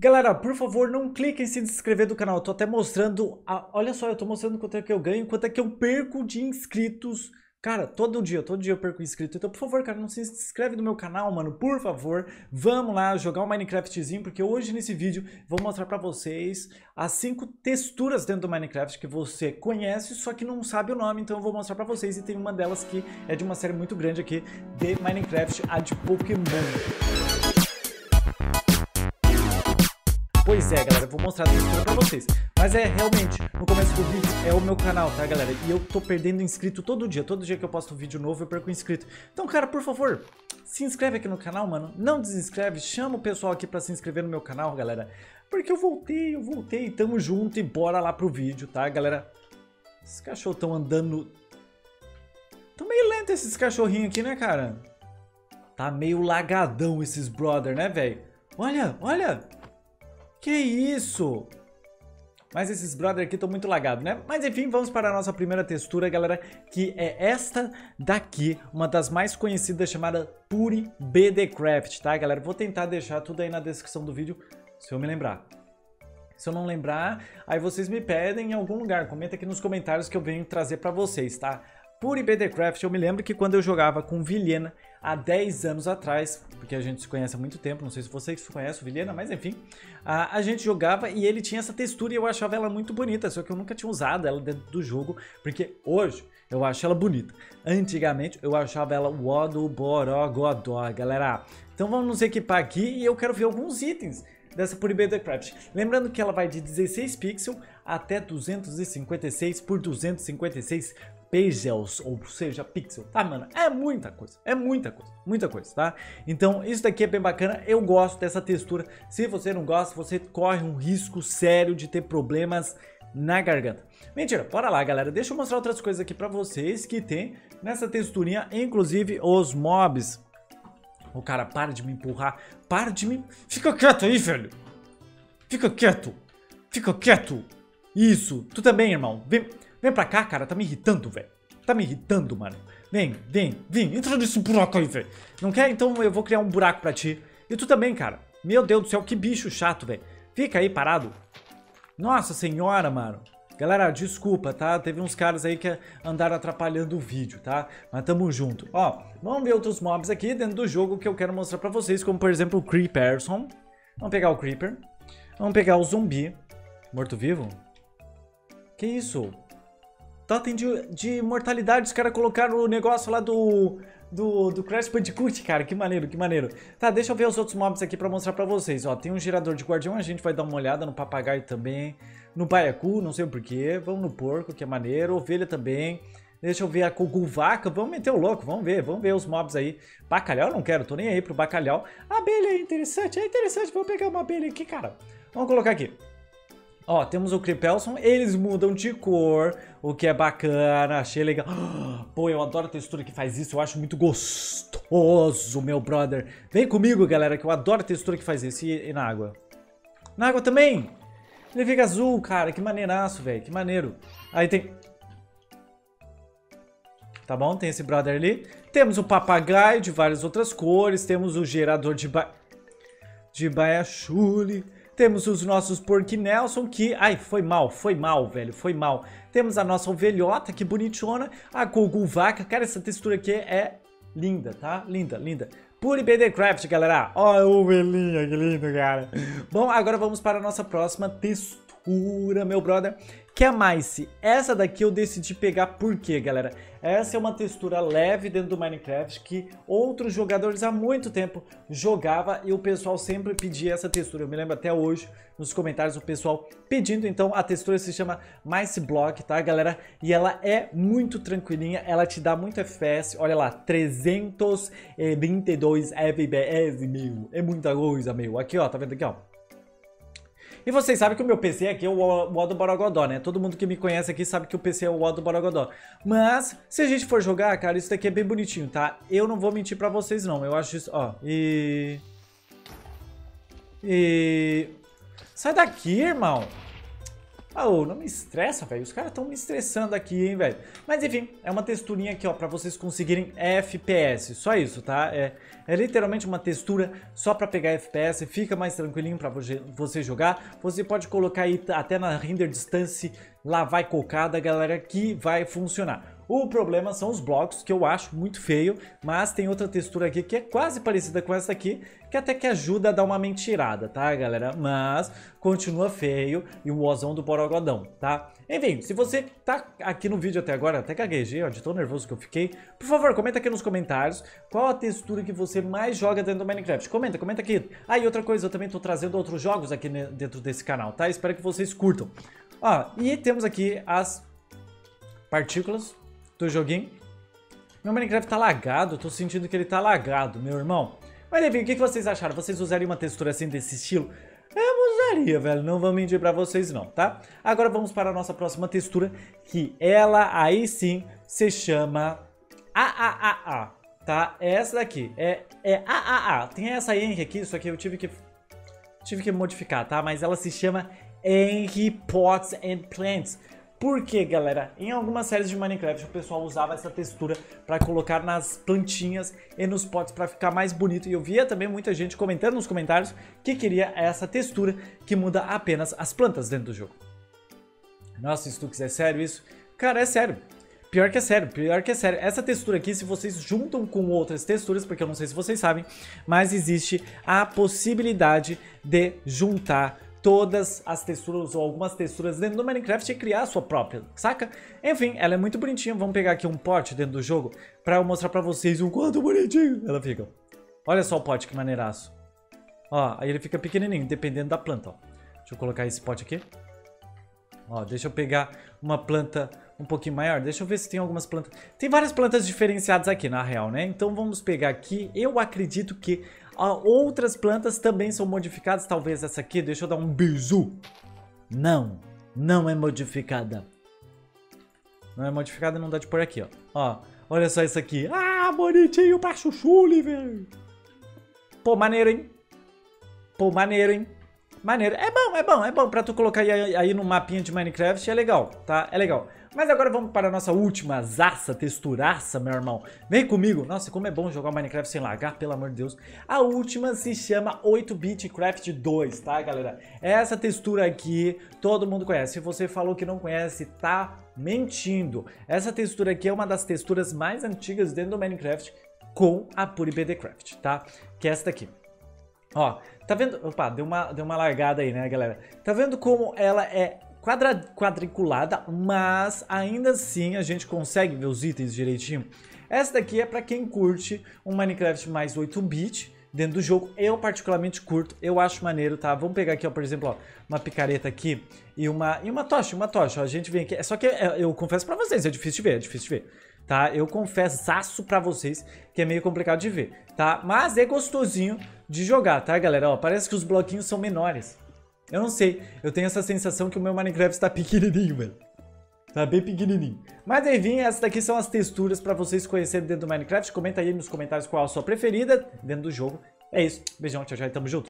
Galera, por favor, não clique em se inscrever do canal. Eu tô até mostrando. A... Olha só, eu tô mostrando quanto é que eu ganho, quanto é que eu perco de inscritos. Cara, todo dia, todo dia eu perco inscrito. Então, por favor, cara, não se inscreve no meu canal, mano. Por favor, vamos lá jogar um Minecraftzinho, porque hoje nesse vídeo vou mostrar pra vocês as cinco texturas dentro do Minecraft que você conhece, só que não sabe o nome. Então eu vou mostrar pra vocês e tem uma delas que é de uma série muito grande aqui de Minecraft, a de Pokémon. Pois é, galera, eu vou mostrar a textura pra vocês. Mas é, realmente, no começo do vídeo, é o meu canal, tá, galera? E eu tô perdendo inscrito todo dia. Todo dia que eu posto um vídeo novo, eu perco inscrito. Então, cara, por favor, se inscreve aqui no canal, mano. Não desinscreve, chama o pessoal aqui pra se inscrever no meu canal, galera. Porque eu voltei, eu voltei, tamo junto e bora lá pro vídeo, tá, galera? Esses cachorros estão andando... Tão meio lento esses cachorrinhos aqui, né, cara? Tá meio lagadão esses brother, né, velho? Olha, olha! Que isso? Mas esses brother aqui estão muito lagados, né? Mas enfim, vamos para a nossa primeira textura, galera, que é esta daqui, uma das mais conhecidas, chamada Puri BD Craft, tá, galera? Vou tentar deixar tudo aí na descrição do vídeo, se eu me lembrar. Se eu não lembrar, aí vocês me pedem em algum lugar, comenta aqui nos comentários que eu venho trazer para vocês, tá? Puri BD Craft, eu me lembro que quando eu jogava com Vilhena, há 10 anos atrás, porque a gente se conhece há muito tempo, não sei se vocês conhecem o Vilhena, mas enfim, a, a, gente jogava e ele tinha essa textura e eu achava ela muito bonita, só que eu nunca tinha usado ela dentro do jogo, porque hoje eu acho ela bonita. Antigamente eu achava ela Wodo Borogodó, galera. Então vamos nos equipar aqui e eu quero ver alguns itens dessa Puribeda Craft. Lembrando que ela vai de 16 pixels até 256 por 256 pixels, ou seja, pixel, tá, mano? É muita coisa, é muita coisa, muita coisa, tá? Então, isso daqui é bem bacana, eu gosto dessa textura. Se você não gosta, você corre um risco sério de ter problemas na garganta. Mentira, bora lá, galera. Deixa eu mostrar outras coisas aqui pra vocês que tem nessa texturinha, inclusive os mobs. O cara, para de me empurrar, para de me... Fica quieto aí, velho. Fica quieto. Fica quieto. Isso. Tu também, irmão. Vem... Vem pra cá, cara. Tá me irritando, velho. Tá me irritando, mano. Vem, vem, vem. Entra nesse buraco aí, velho. Não quer? Então eu vou criar um buraco pra ti. E tu também, cara. Meu Deus do céu, que bicho chato, velho. Fica aí parado. Nossa senhora, mano. Galera, desculpa, tá? Teve uns caras aí que andaram atrapalhando o vídeo, tá? Mas tamo junto. Ó, vamos ver outros mobs aqui dentro do jogo que eu quero mostrar pra vocês, como por exemplo o Creeperson. Vamos pegar o Creeper. Vamos pegar o Zumbi. Morto-vivo? Que isso? Totem de, de mortalidade, os caras colocaram o negócio lá do, do, do Crash Bandicoot, cara. Que maneiro, que maneiro. Tá, deixa eu ver os outros mobs aqui pra mostrar pra vocês. Ó, tem um gerador de guardião, a gente vai dar uma olhada no papagaio também. No baiacu, não sei o porquê. Vamos no porco, que é maneiro. Ovelha também. Deixa eu ver a vaca. Vamos meter o louco, vamos ver, vamos ver os mobs aí. Bacalhau não quero, tô nem aí pro bacalhau. Abelha é interessante, é interessante. Vou pegar uma abelha aqui, cara. Vamos colocar aqui. Ó, temos o Creepelson, eles mudam de cor, o que é bacana, achei legal. Pô, eu adoro a textura que faz isso, eu acho muito gostoso, meu brother. Vem comigo, galera, que eu adoro a textura que faz isso. E, e na água? Na água também! Ele fica azul, cara, que maneiraço, velho, que maneiro. Aí tem... Tá bom, tem esse brother ali. Temos o papagaio de várias outras cores, temos o gerador de ba... de baiachule. Temos os nossos Pork Nelson, que... Ai, foi mal, foi mal, velho, foi mal. Temos a nossa ovelhota, que bonitona. A Gogu Vaca. Cara, essa textura aqui é linda, tá? Linda, linda. Pure BD Craft, galera. Ó, a ovelhinha, que lindo, cara. Bom, agora vamos para a nossa próxima textura, meu brother que é a Mice. Essa daqui eu decidi pegar por quê, galera? Essa é uma textura leve dentro do Minecraft que outros jogadores há muito tempo jogava e o pessoal sempre pedia essa textura. Eu me lembro até hoje nos comentários o pessoal pedindo, então a textura se chama Mice Block, tá, galera? E ela é muito tranquilinha, ela te dá muito FPS. Olha lá, 322 FPS, meu. É muita coisa, meu. Aqui, ó, tá vendo aqui, ó? E vocês sabem que o meu PC aqui é o Odo Borogodó, né? Todo mundo que me conhece aqui sabe que o PC é o Odo Borogodó. Mas, se a gente for jogar, cara, isso daqui é bem bonitinho, tá? Eu não vou mentir pra vocês, não. Eu acho isso... Ó, e... E... Sai daqui, irmão! Oh, não me estressa, velho. Os caras estão me estressando aqui, hein, velho. Mas enfim, é uma texturinha aqui, ó, pra vocês conseguirem FPS. Só isso, tá? É, é literalmente uma textura só pra pegar FPS. Fica mais tranquilinho pra você jogar. Você pode colocar aí até na render distance, lá vai cocada, galera, que vai funcionar. O problema são os blocos, que eu acho muito feio, mas tem outra textura aqui que é quase parecida com essa aqui, que até que ajuda a dar uma mentirada, tá, galera? Mas continua feio e o ozão do borogodão, tá? Enfim, se você tá aqui no vídeo até agora, até gaguejei, ó, de tão nervoso que eu fiquei, por favor, comenta aqui nos comentários qual a textura que você mais joga dentro do Minecraft. Comenta, comenta aqui. Ah, e outra coisa, eu também tô trazendo outros jogos aqui dentro desse canal, tá? Espero que vocês curtam. Ó, e temos aqui as partículas do joguinho. Meu Minecraft tá lagado, tô sentindo que ele tá lagado, meu irmão. Mas enfim, o que vocês acharam? Vocês usariam uma textura assim desse estilo? Eu usaria, velho, não vou mentir pra vocês não, tá? Agora vamos para a nossa próxima textura, que ela aí sim se chama AAAA, tá? É essa daqui, é, é AAA. Tem essa Henry aqui, isso aqui eu tive que, tive que modificar, tá? Mas ela se chama Henry Pots and Plants. Porque, galera, em algumas séries de Minecraft o pessoal usava essa textura para colocar nas plantinhas e nos potes para ficar mais bonito. E eu via também muita gente comentando nos comentários que queria essa textura que muda apenas as plantas dentro do jogo. Nossa, se tu quiser sério isso, cara, é sério. Pior que é sério, pior que é sério. Essa textura aqui, se vocês juntam com outras texturas, porque eu não sei se vocês sabem, mas existe a possibilidade de juntar todas as texturas ou algumas texturas dentro do Minecraft e criar a sua própria, saca? Enfim, ela é muito bonitinha. Vamos pegar aqui um pote dentro do jogo pra eu mostrar pra vocês o quanto bonitinho ela fica. Olha só o pote, que maneiraço. Ó, aí ele fica pequenininho, dependendo da planta, ó. Deixa eu colocar esse pote aqui. Ó, deixa eu pegar uma planta um pouquinho maior. Deixa eu ver se tem algumas plantas. Tem várias plantas diferenciadas aqui, na real, né? Então vamos pegar aqui. Eu acredito que outras plantas também são modificadas. Talvez essa aqui. Deixa eu dar um bisu. Não, não é modificada. Não é modificada, não dá de pôr aqui, ó. Ó, olha só isso aqui. Ah, bonitinho pra chuchule, velho. Pô, maneiro, hein? Pô, maneiro, hein? Maneiro. É bom, é bom, é bom. Pra tu colocar aí, aí no mapinha de Minecraft é legal, tá? É legal. Mas agora vamos para a nossa última zaça, texturaça, meu irmão. Vem comigo. Nossa, como é bom jogar Minecraft sem lagar, pelo amor de Deus. A última se chama 8-Bit Craft 2, tá, galera? Essa textura aqui todo mundo conhece. Se você falou que não conhece, tá mentindo. Essa textura aqui é uma das texturas mais antigas dentro do Minecraft com a PuriBD Craft, tá? Que é essa daqui. Ó, tá vendo? Opa, deu uma, deu uma largada aí, né, galera? Tá vendo como ela é quadra, quadriculada, mas ainda assim a gente consegue ver os itens direitinho. Essa daqui é para quem curte um Minecraft mais 8-bit dentro do jogo. Eu particularmente curto, eu acho maneiro, tá? Vamos pegar aqui, ó, por exemplo, ó, uma picareta aqui e uma, e uma tocha, uma tocha. Ó, a gente vem aqui, só que é, eu confesso para vocês, é difícil de ver, é difícil de ver. Tá? Eu confesso para vocês que é meio complicado de ver, tá? Mas é gostosinho de jogar, tá, galera? Ó, parece que os bloquinhos são menores. Eu não sei, eu tenho essa sensação que o meu Minecraft está pequenininho, velho. Tá bem pequenininho. Mas enfim, essas daqui são as texturas para vocês conhecerem dentro do Minecraft. Comenta aí nos comentários qual a sua preferida dentro do jogo. É isso. Beijão, tchau, tchau e tamo junto.